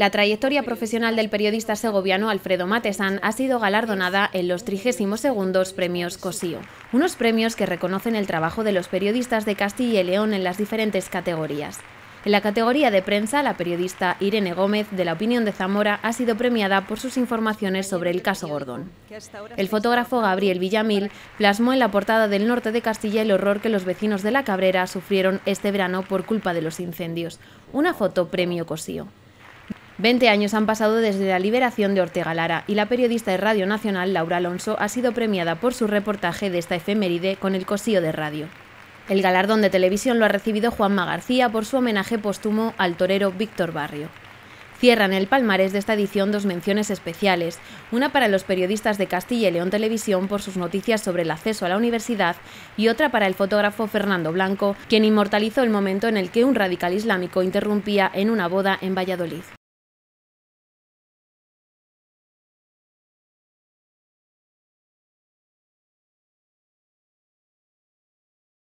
La trayectoria profesional del periodista segoviano Alfredo Matesan ha sido galardonada en los 32 Premios COSIO, unos premios que reconocen el trabajo de los periodistas de Castilla y León en las diferentes categorías. En la categoría de prensa, la periodista Irene Gómez, de la Opinión de Zamora, ha sido premiada por sus informaciones sobre el caso Gordón. El fotógrafo Gabriel Villamil plasmó en la portada del norte de Castilla el horror que los vecinos de La Cabrera sufrieron este verano por culpa de los incendios. Una foto premio Cosío. Veinte años han pasado desde la liberación de Ortega Lara y la periodista de Radio Nacional Laura Alonso ha sido premiada por su reportaje de esta efeméride con el Cosío de Radio. El galardón de televisión lo ha recibido Juanma García por su homenaje póstumo al torero Víctor Barrio. Cierran el palmarés de esta edición dos menciones especiales, una para los periodistas de Castilla y León Televisión por sus noticias sobre el acceso a la universidad y otra para el fotógrafo Fernando Blanco, quien inmortalizó el momento en el que un radical islámico interrumpía en una boda en Valladolid.